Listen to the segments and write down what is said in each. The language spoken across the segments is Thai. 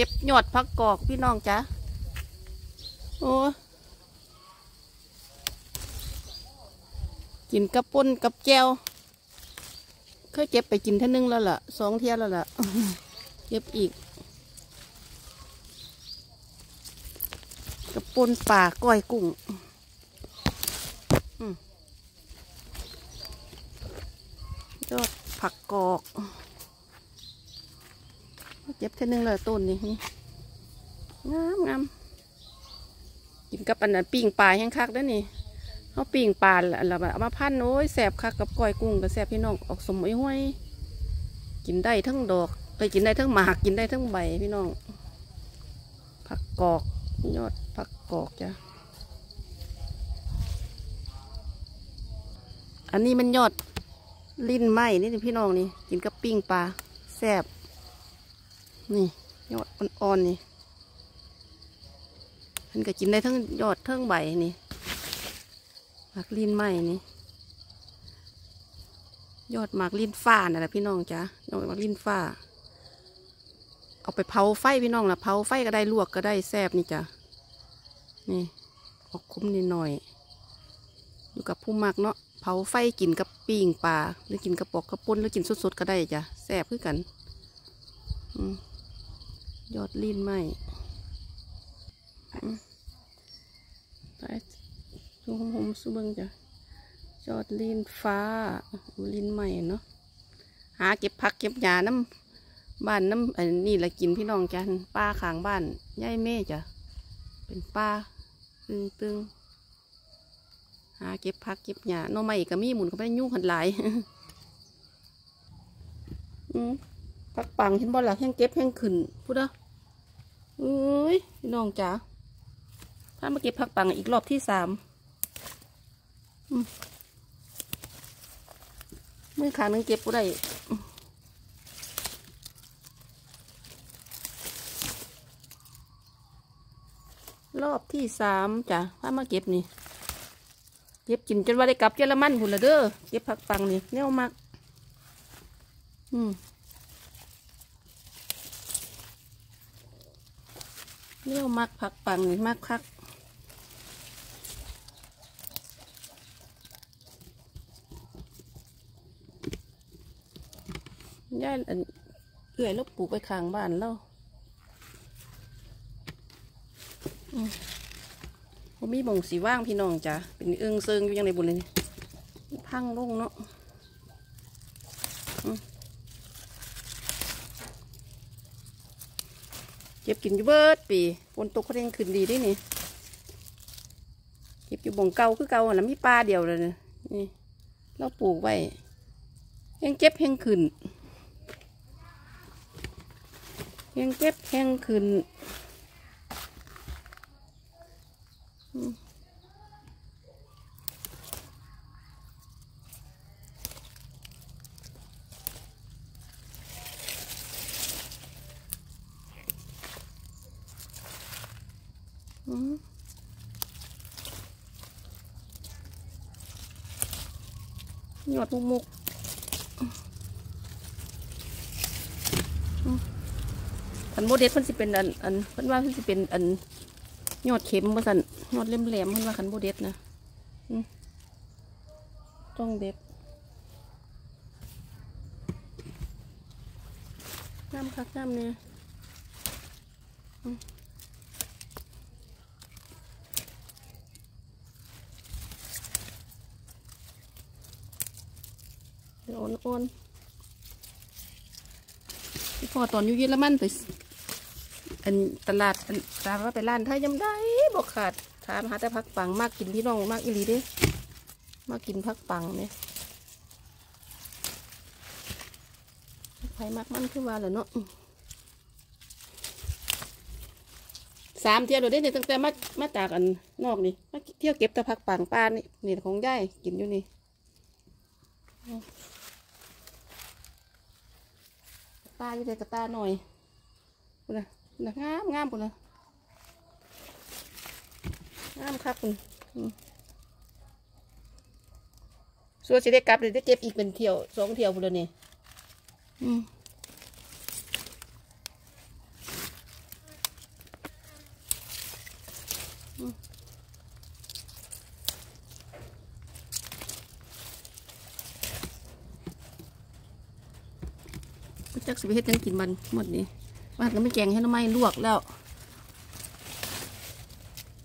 เก็บยอดพักกอกพี่น้องจ้ะโอ้กินกับปุ้นกับแจวเคยเก็บไปกินเท่านึงแล้วล่ะสองเที่ยแล้วล่ะเก็บอีกกับปุ้นป่าก้อยกุ้งยอดผักกอก เก็บเท่านึงเลยต้นนี่งามงามกินกับอันนั้นปิ้งปลาแห้งคักแล้วนี่เขาปิ้งปลาแล้วแล้วแบบเอามาพันโอ้ยแสบคักกับก้อยกุ้งกับแสบพี่น้องออกสมไอ้ห้วยกินได้ทั้งดอกไปกินได้ทั้งหมากกินได้ทั้งใบพี่น้อง ผักกอกยอดผักกอกจ้ะอันนี้มันยอดลิ้นไหมนี่พี่น้องนี่กินกับปิ้งปลาแสบ นี่ยอดอ่อนๆนี่มันก็กินได้ทั้งยอดทั้งใบนี่หมากลิ้นไหมนี่ยอดหมากลิ้นฟ้าน่ะแหละพี่น้องจ้ะยอดหมากลิ้นฟ้า เอาไปเผาไฟพี่น้องนะเผาไฟก็ได้ลวกก็ได้แซบนี่จ้ะนี่ออกคุ้มนิดหน่อย อยู่กับผู้มักเนาะเผาไฟกินกับปิ้งปลาหรือกินกระปอกกระปุ้นหรือกินสดๆก็ได้จ้ะแซบคือกัน อืม ยอดลิ้นไหมไปดูหอมๆสุเบิงจ้ะยอดลิ้นฟ้าลิ้นไหม่เนาะหาเก็บผักเก็บหญ้าน้ำบ้านน้ำอันนี้ละกินพี่น้องจันป้าขางบ้านย่ายแม่จ้ะเป็นป้าตึงตึงหาเก็บพักเก็บหญ้าน่อไม้ก็มีหมุนก็ไปยุ่งหันหลายอืม พักปังเห็นบ่ล่ะแห้งเก็บแห้งขึ้นพูดเด้อเอ้ยน้องจ๋าถ้ามาเก็บพักปังอีกรอบที่สามมือขาหนึงเก็บกูได้รอบที่สามจ้ะพามาเก็บนี่ เก็บกินจนว่าได้กลับเยอรมันหุ่นละเด้อ เก็บผักปังนี่แนวมักอืม แนวมักผักปังนี่มักคักย่าเอื่อยลูกปลูกไปข้างบ้านแล้วผมมีบ่งสีว่างพี่น้องจ้ะ เป็นเอื้องเซิงอยู่ยังในบุญเลย พังลงเนาะอืมเก็บกินอยู่เบิดปีฝนตกเขาเร่งขึ้นดีด้วยนี่เก็บอยู่บ่งเก่าคือเก่าแล้วมีปลาเดียวเลยนี่เราปลูกไว้เฮงเก็บแห้งขึ้นเฮงเก็บแห้งขึ้น หยอดมุกมุกอันโมเดลเพิ่นสิเป็นอันอันเพิ่นว่าเพิ่นสิเป็นอันยอดเข็มว่าสันยอดเล่มแหลมเพิ่นว่าขันโมเดลนะต้องเด็ดน้ำคักน้ำเนี่ย โอนโอนพี่พอตอนอยู่เยอรมันไปอันตลาดอันตามว่าไปร้านไทยยังได้บอกขาดถามหาแต่พักปังมากกินพี่น้องมากอีหลีเด้มากกินพักปังเนี่ยไฟมากมันขึ้นมาแล้วเนาะสามเที่ยวเราได้เนี่ยตั้งแต่มามาจากันนอกนี่มาเที่ยวเก็บแต่พักปังป้านี่นี่ของย่ายกินอยู่นี่ ตาอยู่ในกระตาหน่อยคุณนะนะงามงามคุณนะงามครับคุณส่วนสิได้กลับเดี๋ยได้เก็บอีกเป็นเที่ยวสองเที่ยวปุ่นแล้วนี่อืม ม จักสิไปเฮ็ดยังกินมันหมดนี่บ้านก็ไม่แกงให้น้ำไม้ลวกแล้ว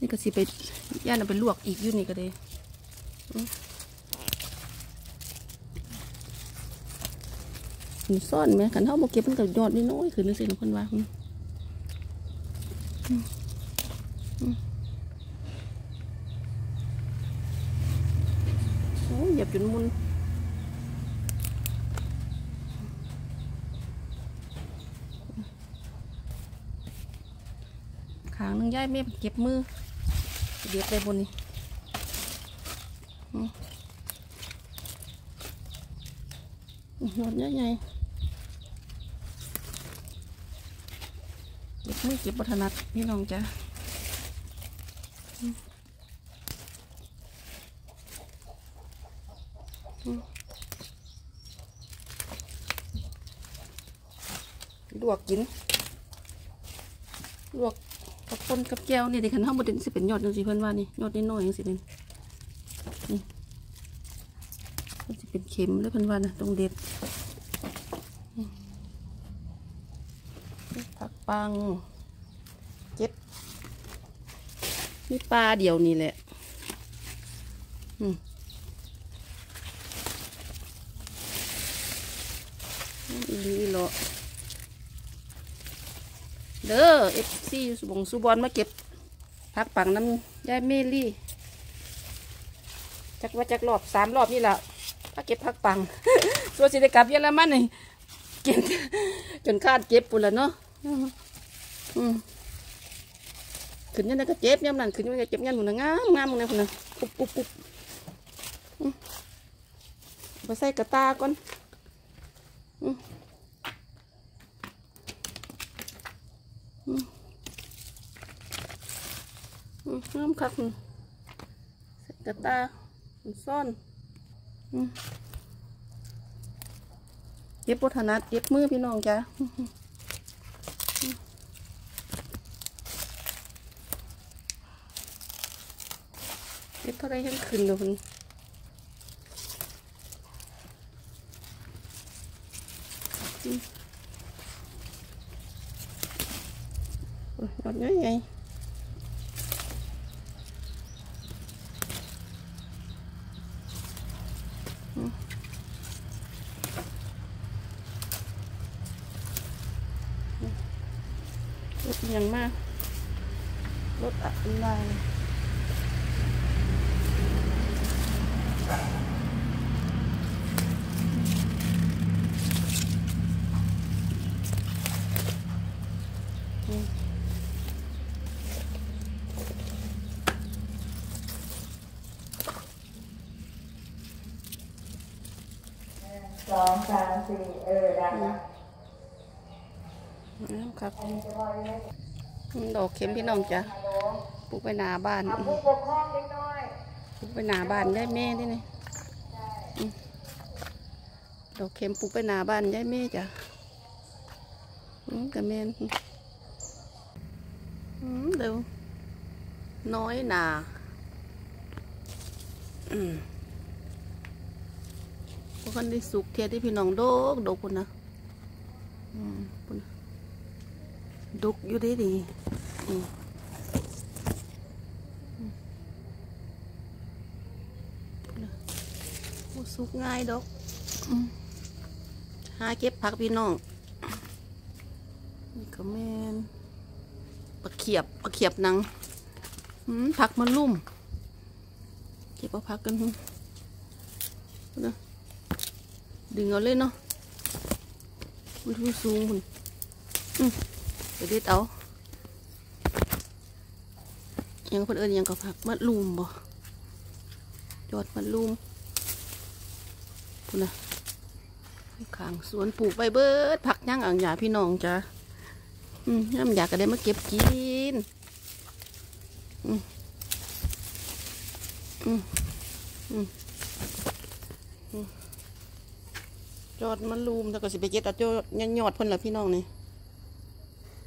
นี่ก็สิไปย่านเอาไปลวกอีกอยู่นี่ก็เลยอืมมันซ่อนไหมขันเท่าโมเก็บมันกับยอดน้อยๆคือนึกสิน้องคนว่าอืมอืมอืมโอ้ยหยียบจนมุนางนึงย้ายแม่เก็บมือเด็ดไปบนนี้อืมหมดใหญ่เก็บมือเก็บบัถนัดพี่น้องจ้ะอืมอืมลวกกิน ลวก กับคนกับแก้วนี่เด็กขันห้าบดเด่นสิเป็นยอดจังสิเพื่อนว่านี่ยอดน้อยๆจังสิเด่นนี่มันสิเป็นเข็มแล้วเพื่อนว่านะตรงเด็ดนี่ผักปังเจ็บนี่ปลาเดียวนี่แหละ อืมอีหลีอีหลอ เด้อเอฟซีสุบงสุบอลมาเก็บพักปังน้ำยายเมลี่จักว่าจักรอบสามรอบนี่แหละมาเก็บพักปังส่วนสิได้กลับเยอรมันนี่เก็บจนคาดเจ็บปุ่นละเนาะอืมขึ้นยันนั้นก็เจ็บยันนั้นขึ้นยันนั้นก็เจ็บยันหมุนนะงามงามหมุนนะพุ่นะปุ๊บปุ๊บปุ๊บมมาใส่กระตาก่อนอืม อืม น้ำคักใส่กระตามันซ่อนเย็บปถนัดเย็บมือพี่น้องจ้ะเย็บเท่าไรยังขึ้นเลยคุณอืมโอ้ยหมดไงไง รถ ยังมากรถอะไรอืมสองสามสี่เออได้ละ น้ำครับดอกเข็มพี่น้องจ้ะปลูกไปนาบ้านปลูกไปนาบ้านได้แม่นี่นี่ดอกเข็มปลูกไปนาบ้านยายแม่จ้ะอืมกับแม่นอืมเร็วน้อยนาอืมพวกคนได้สุกเทียที่พี่น้องโดกโดกคนนะอืมพุ่น ดกอยู่ดีดีอืมอืมพุ่นน่ะบ่สุกง่ายดอกอืมหาเก็บผักพี่น้องนี่ก็แม่นปลาเขียบปลาเขียบหนังอืมผักมันลุ่ม เก็บเอาผักกันพุ่นพุ่นนะดึงเอาเลยเนาะมันทูสูงพุ่น อืมไปด็ดเอายังคนเอิญยังกับผักมัดลูมบ่จอดมัดลูมพุ่นะขางสวนปลูกใบเบิดผักย่างอ่างหยาพี่น้องจ้ะอืมย่ำอยากก็ได้มาเก็บกินอืมอืมอืมอืมจอดมันลูมแล้วก็สิไปเก็บเอาจอดยอดพ่นละพี่น้องนี่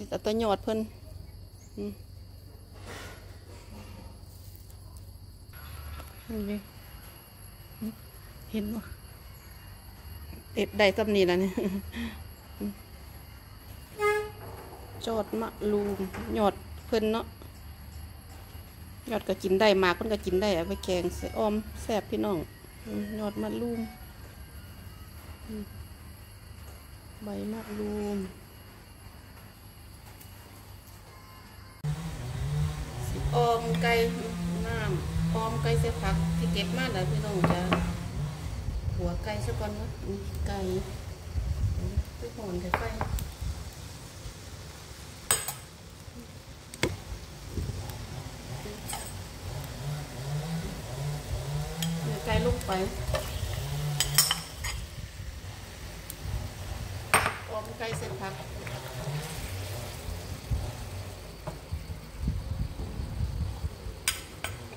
เด็ดเอาตัวยอดเพิ่นนี่เห็นบ่เด็ดได้สำนีแล้วเนี่ยจอดมะลูมหยอดเพิ่นเนาะหยอดก็กินได้มากเพิ่นก็กินได้เอาไปแกงใส่อ้อมแซ่บพี่น้องหยอดมะลูมอืมใบมะลูม ออมไก่น้ำออมไก่เสียผักที่เก็บมาแล้วพี่น้องจะหัวไก่สะก่อนนะไก่พี่หอนแต่ไฟเดี๋ยวไก่ลุกไปออมไก่เสร็จพัก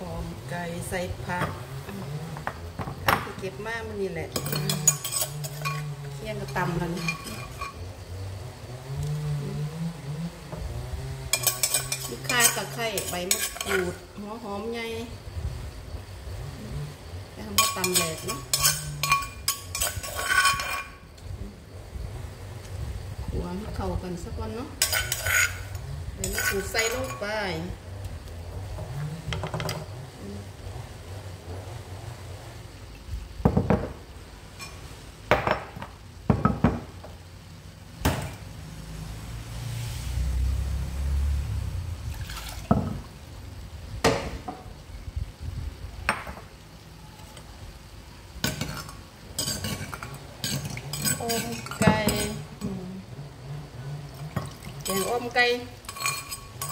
ออมไก่ ใส่ผักผักที่เก็บมากมันนี่แหละเคี่ยงก็ตำแล้วนี่มีข่ายกับไข่ใบมะกรูดหัวหอมใหญ่จะทำว่าตำแหลกเนาะขัวให้เข้ากันสักก่อนเนาะเดี๋ยวมะกรูดใส่ลงไป อมไก่แกงอมไก่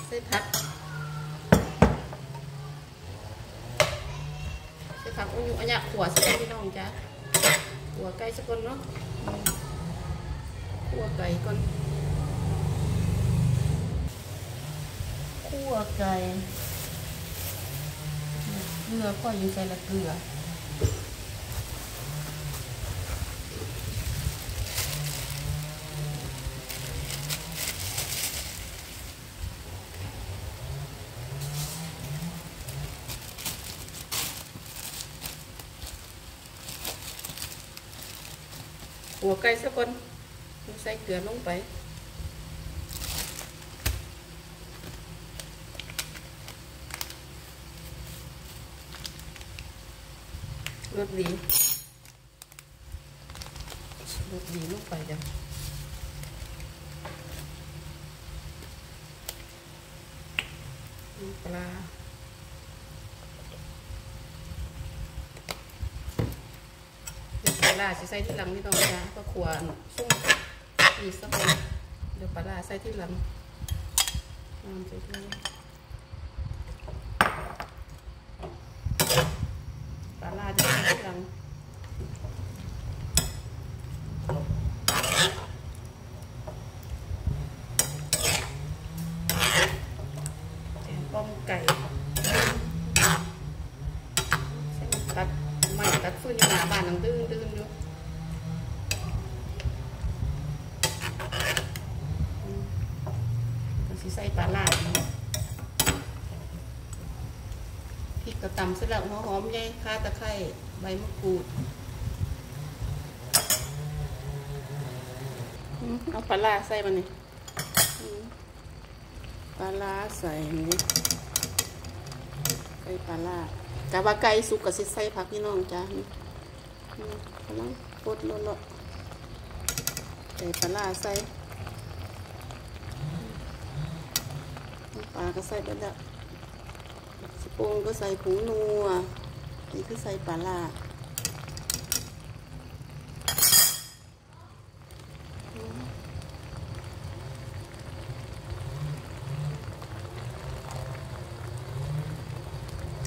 ใส่ผักใส่ผักอุ้ยอันนี้ขัวสักคนพี่น้องจ้ะขัวไก่สักคนเนาะขัวไก่ก่อนขัวไก่เกลือก็อยู่ใส่ละเกลือ หัวไก่สักคนใส่เกลือลงไปรสดีรสดีลงไปจ้ะปลาเดี๋ยวป ลาร้าสิใส่ที่หลังนี่ต้องจ้ะก็ขวานซุ่มอีกสักคนเดี๋ยวปลาร้าใส่ที่หลังน้ำใส่ที่ปลาร้าจะใส่ที่หลังแกงป้อมไก่ำเสร็จแล้วหัวหอมใหญ่ข่าตะไคร้ใบมะกรูดอืมเอาปลาล่าใส่มานี่อืมปลาล่าใส่นี่ไก่ปลาล่ากะว่าไก่สุกกับสิใส่ผักพี่น้องจ้านี่อืมกำลังปดลดๆไก่ปลาล่าใส่น้ำปลาก็ใส่ไปแล้ว สปงก็ใส่ผงนัวนี่คือใส่ปลาล่า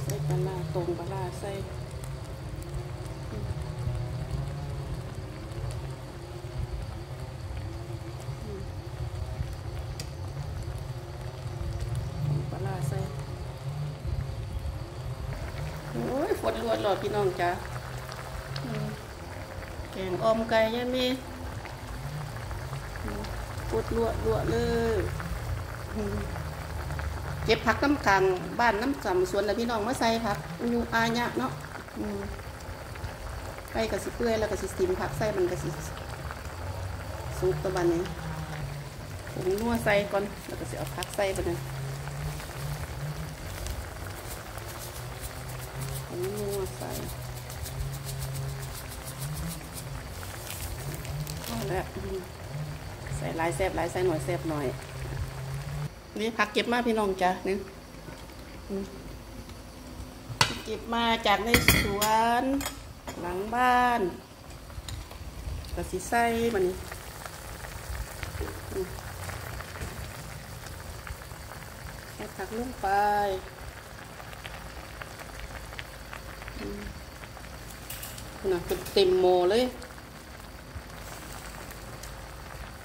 ใส่ปลาล่าตรงปลาล่าใส่ ดหลอดพี่น้องจ้ะอืมแกงออมไก่ยังมีอืมฝดลวดลวดเลยอืมเก็บผักน้ำกลางบ้านน้ำสำสวนแล้วพี่น้องมาใส่ผักอยู่อายะเนาะอืมไปกับสิเปื่อยแล้วก็สิสิมผักใส่มันก็สิซุปตัวบันนี้ผมนัวใส่ก่อนแล้วก็สิเอาผักใส่ไปนะ ผมนัวใส่เอาละอืมใส่หลายแซบหลายใส่หน่อยแซบหน่อย นี่ผักเก็บมาพี่น้องจ้ะนี่เก็บมาจากในสวน หลังบ้านกระสิไส้มันนี่อืมใส่ผักลงไปอืม น่ะเป็นเต็มโมเลย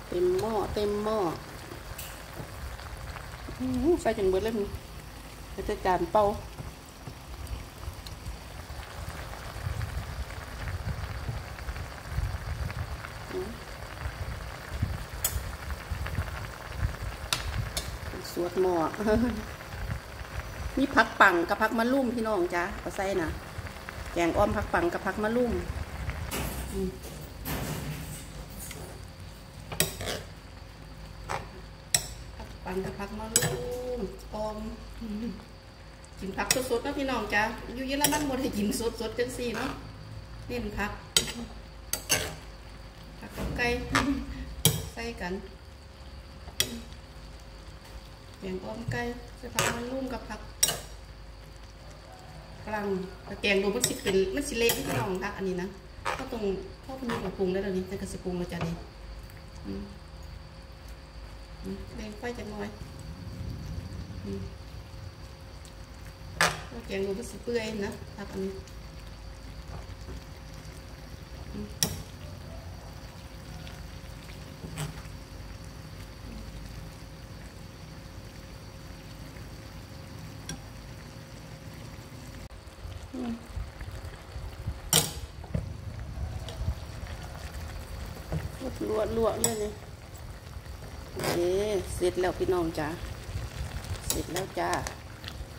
เต็มหม้อเต็มหม้อหือใส่จนเบิดเลยมึงเดี๋ยวจะจานเป่าสวดหม้อมีผักปังกับผักมะลุ่มพี่น้องจ้ะเอาใส่นะ กงอ้อมผักปังกับผักมะลุ่มผักปังกับผักมะลุ่มอ้อมกินผักสดๆนะพี่น้องจ้ะอยู่เยอรมันหมดให้กินสดๆจังสี่เนาะเน้นผักผักกับไก่ใส่กันแกงอ้อมไก่ใส่ผักมันรุ่มกับผัก กลังแต่แกงดูมันสิเป็นมันสิเละที่น้องดักอันนี้นะก็ตรงพ่อพนุกับปรุงแล้วเดี๋ยวนี้แต่กระสิปรุงแล้วจ้ะนี่อืมอืมแรงไฟจะน้อยอืมแกงดูมันสิเปื่อยนะผักอันนี้ ลวกลวกๆเลยนี่เอ๊เสร็จแล้วพี่น้องจ้าเสร็จแล้วจ้า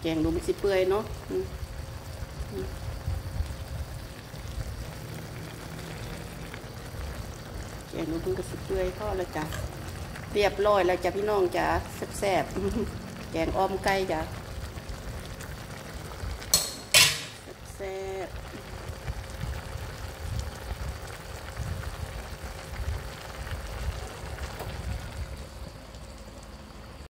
แกงดูมันสิเปื่อยเนาะแกงดูมันก็สิเปื่อยพ่อแล้วจ้าเรียบร้อยแล้วจ้าพี่น้องจ้าแซ่บๆแกงอ้อมไก่จ้า